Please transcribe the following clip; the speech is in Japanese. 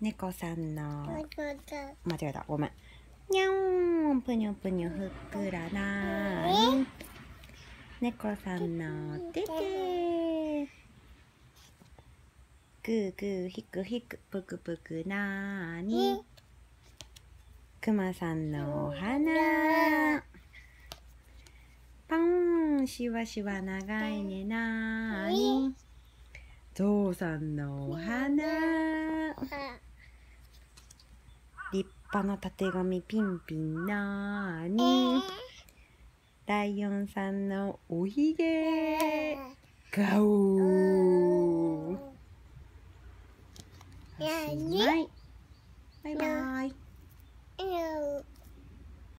猫さんの。間違えた。ごめん。にゃーんぷにょぷにょふっくらな猫さんの。ててぐーぐーひくひくぷくぷくなーに。くまさんのお花。パンしわしわ長いねなーに。ゾウさんのお花。あ立派なたてがみピンピンなーに。ライオンさんのおひげ。ガオー。おしまい。バイバイ。うん